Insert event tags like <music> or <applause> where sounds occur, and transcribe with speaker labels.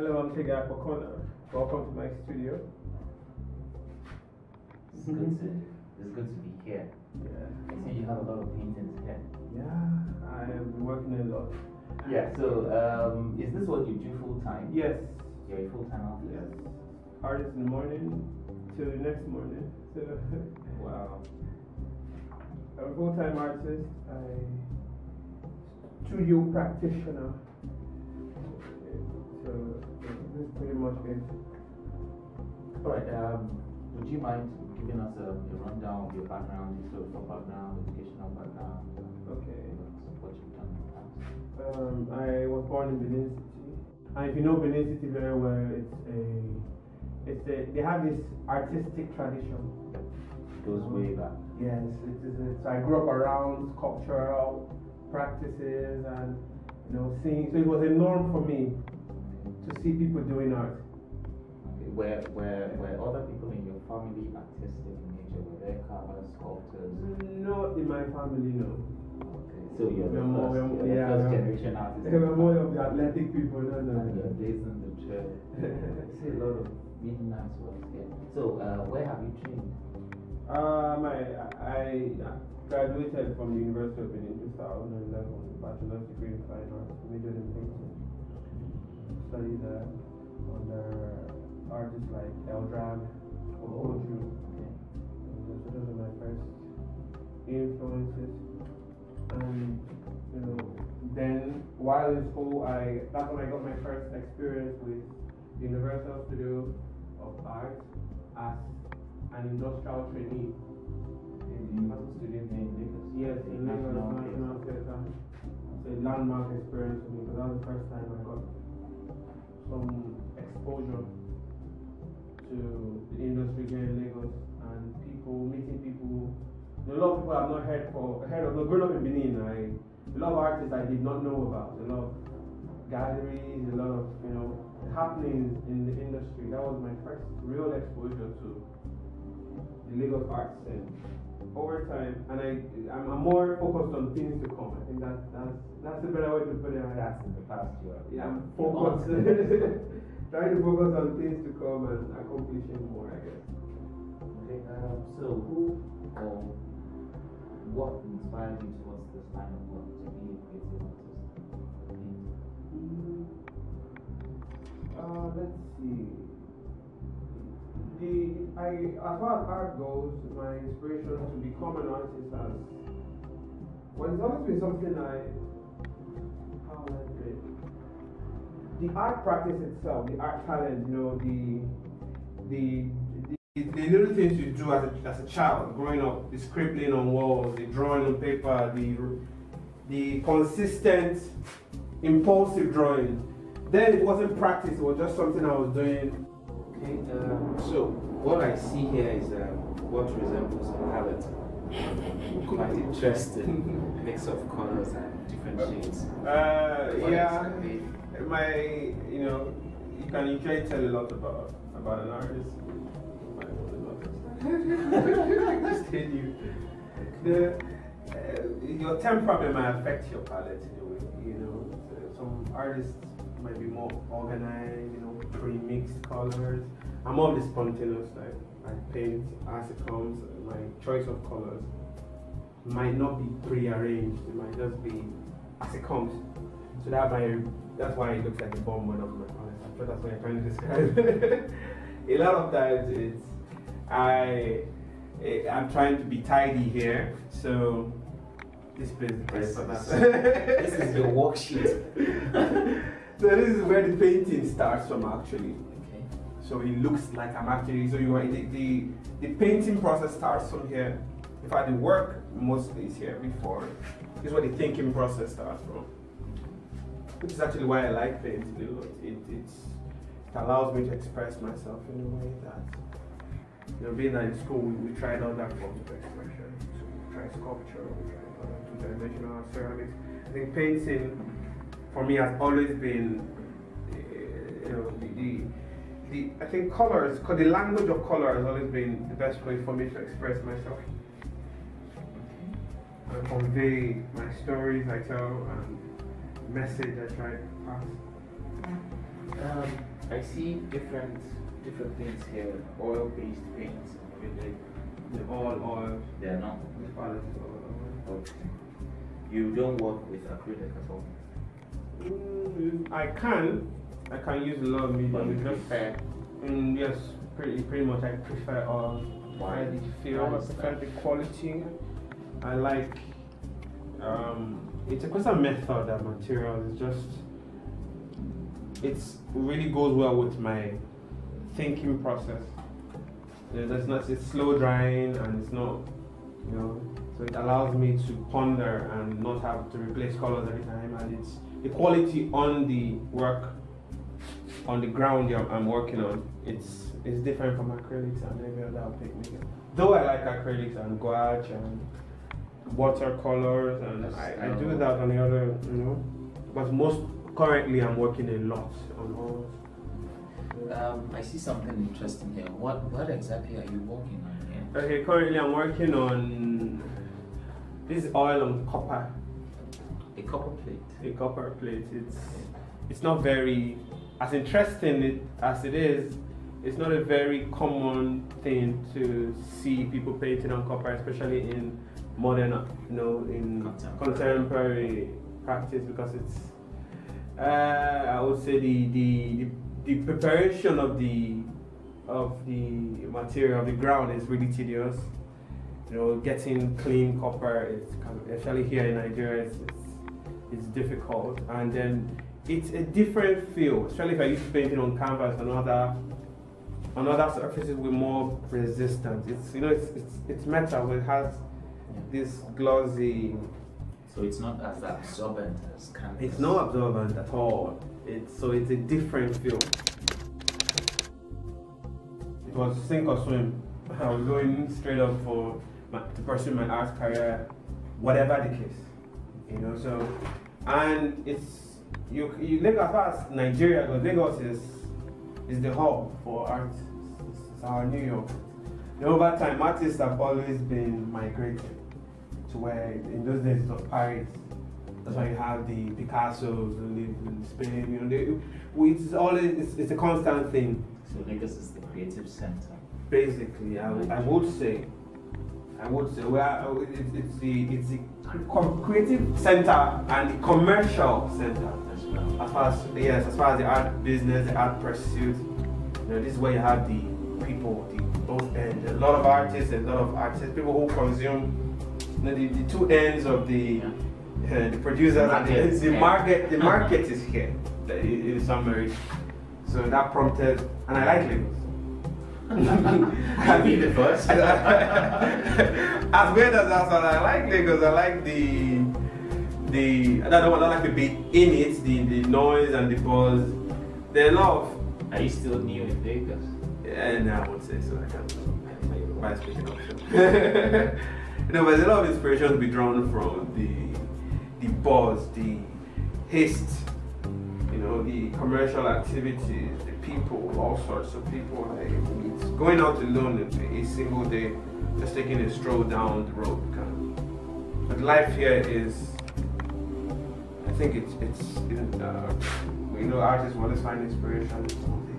Speaker 1: Tega Akpokona. Welcome to my studio.
Speaker 2: It's good to it's good to be here.
Speaker 1: Yeah.
Speaker 2: I see you have a lot of paintings here.
Speaker 1: Yeah, I have been working a lot.
Speaker 2: Yeah. So um, is this what you do full time?
Speaker 1: Yes.
Speaker 2: You're a full time artist.
Speaker 1: Yes. Artist in the morning till the next morning. So <laughs>
Speaker 2: Wow.
Speaker 1: I'm a full-time artist. I studio practitioner. So this is pretty much it.
Speaker 2: All right. Um, would you mind giving us a, a rundown of your background, historical background, educational background,
Speaker 1: Okay.
Speaker 2: what you've done in the past?
Speaker 1: Um, I was born in Benin City. And if you know Benin City very well, it's a, it's a, they have this artistic tradition.
Speaker 2: It Goes way back.
Speaker 1: Yes, it is. It's, I grew up around cultural practices and, you know, seeing, so it was a norm for me to see people doing art.
Speaker 2: Where, were, were other people in your family artistic in nature? Were they carvers, sculptors?
Speaker 1: Not in my family, no.
Speaker 2: Okay. So you're the
Speaker 1: We're more-
Speaker 2: first,
Speaker 1: we're-
Speaker 2: you're the
Speaker 1: yeah,
Speaker 2: first
Speaker 1: we're-
Speaker 2: generation artist. in <laughs>
Speaker 1: We're more of the athletic people, no, no.
Speaker 2: And you're blazing the trail. I <laughs> see a lot of really nice works here. So, uh, where have you trained?
Speaker 1: Um, I, I graduated from the University of Benin in 2011, bachelor's degree in fine arts, majored in Studied uh, under artists like Eldrag, Okoju.
Speaker 2: Okay.
Speaker 1: So those are my first influences. And, you know, then while in school, I that's when I got my first experience with Universal Studio of Art as an industrial trainee.
Speaker 2: In the Universal Studio in Lagos?
Speaker 1: Yes, in Lagos
Speaker 2: National
Speaker 1: National Theatre. It's a landmark experience for me because that was the first time I got some exposure to the industry here in Lagos and people, meeting people. A lot of people I've not heard for heard of. Growing up in Benin, I a lot of artists I did not know about. A lot of galleries, a lot of you know happenings in the industry. That was my first real exposure to the Lagos art scene. Over time, and I I'm, I'm more focused on things to come. I think that that's that's a better way to put it.
Speaker 2: That's in the past, year.
Speaker 1: Yeah, I'm focused. <laughs> <laughs> Trying to focus on things to come and accomplishing more, I guess.
Speaker 2: Okay, um, so who or what inspired you towards this line of work to be a creative artist?
Speaker 1: Uh, let's see. I as far as art goes, my inspiration to become an artist has well, it's always been something I how I say the art practice itself, the art talent, you know, the the the, the little things you do as a, as a child, growing up, the scribbling on walls, the drawing on paper, the the consistent, impulsive drawing. Then it wasn't practice; it was just something I was doing.
Speaker 3: Okay, um, so what I see here is um, what resembles a palette. <laughs> Quite interesting mix of colors and different shades.
Speaker 1: Uh, yeah, my you know, you can usually tell a lot about about an artist. My own artist. Just tell you. The, uh, your temperament might affect your palette in a way. You know, some artists might be more organized. You know, pre-mixed colors. I'm more of the spontaneous type. I paint as it comes. My choice of colors might not be pre-arranged. It might just be as it comes. So that might, that's why it looks like a bomb one of my colors. I'm sure that's what you're trying to describe. <laughs> a lot of times it's I eh, I'm trying to be tidy here, so this place is
Speaker 3: This
Speaker 1: best for
Speaker 3: is-
Speaker 1: that.
Speaker 3: This is your worksheet. <laughs>
Speaker 1: so this is where the painting starts from actually.
Speaker 3: Okay.
Speaker 1: So it looks like I'm actually so you are the, the the painting process starts from here. In fact, the work mostly is here before. This is where the thinking process starts from. Which is actually why I like painting a lot. It, it's, it allows me to express myself in a way that, you know, being that in school, we, we tried other forms of expression. So we tried sculpture, we tried other two-dimensional ceramics. I think painting, for me, has always been, uh, you know, the, the, the I think colors, because the language of color has always been the best way for me to express myself and convey my stories I tell and message I try to pass.
Speaker 3: Um, I see different different things here. Oil-based paints, acrylic.
Speaker 1: The all oil.
Speaker 2: They are not.
Speaker 1: This palette is all oil.
Speaker 2: Okay. You don't work with acrylic at all.
Speaker 1: Mm, I can. I can use a lot of medium.
Speaker 2: But
Speaker 1: It's just-
Speaker 2: prefer
Speaker 1: Mm, yes, pretty pretty much. I prefer all.
Speaker 2: Why?
Speaker 1: I the feel. I prefer the quality. I like. Um, it's a constant method that material is just. It's really goes well with my thinking process. There's not it's slow drying and it's not, you know, so it allows me to ponder and not have to replace colors every time. And it's the quality on the work on the ground I'm working on, it's it's different from acrylics and every other medium. Though I like acrylics and gouache and watercolors and I, I do that on the other, you know. But most currently I'm working a lot on oils.
Speaker 2: Um, I see something interesting here. What what exactly are you working on here?
Speaker 1: Okay, currently I'm working on this oil on copper,
Speaker 2: A copper plate.
Speaker 1: a copper plate. It's it's not very as interesting it, as it is. It's not a very common thing to see people painting on copper, especially in modern, you know, in
Speaker 2: Contemporary.
Speaker 1: contemporary practice, because it's. Uh, I would say the, the the the preparation of the of the material of the ground is really tedious. You know, getting clean copper is kind of, especially here in Nigeria, it's, it's, it's difficult. And then it's a different feel, especially if I use painting on canvas and other on other surfaces with more resistance. It's you know it's it's, it's metal, it has this glossy.
Speaker 2: So it's not as absorbent as canvas.
Speaker 1: It's not absorbent at all. It's so it's a different feel. It was sink or swim. <laughs> I was going straight up for my, to pursue my art career, whatever the case. You know, so and it's you you look as far as Nigeria goes, Lagos is is the hub for art. It's, our New York. And over time, artists have always been migrating to where in those days it was Paris. That's why you have the Picassos who live in Spain. You know, they, we- it's always it's, it's a constant thing.
Speaker 2: So Lagos is the creative center.
Speaker 1: Basically, I, I would say, I would say, well, it's, it's the it's the creative center and the commercial center.
Speaker 2: as well.
Speaker 1: As far as yes, as far as the art business, the art pursuit, you know, this is where you have the people, the both ends. A lot of artists, a lot of artists, people who consume you know, the, the two ends of the uh, the producers and the,
Speaker 2: Market.
Speaker 1: the market. The <laughs> market is here, in in summary. So that prompted, and I like Lagos.
Speaker 2: I'll be the first. <laughs>
Speaker 1: as weird as that sounds, I like Lagos. I like the the. I don't, I like to be in it. The the noise and the buzz. There are a lot of.
Speaker 2: Are you still new in Lagos?
Speaker 1: Yeah, eh, no, I won't say so. I can't. By speaking of know, but there's a lot of inspiration to be drawn from the the buzz, the haste, you know, the commercial activities, the people, all sorts of people. It's going out alone a single day, just taking a stroll down the road. Kind of. But life here is, I think it's it's uh, you know, artists want to find inspiration.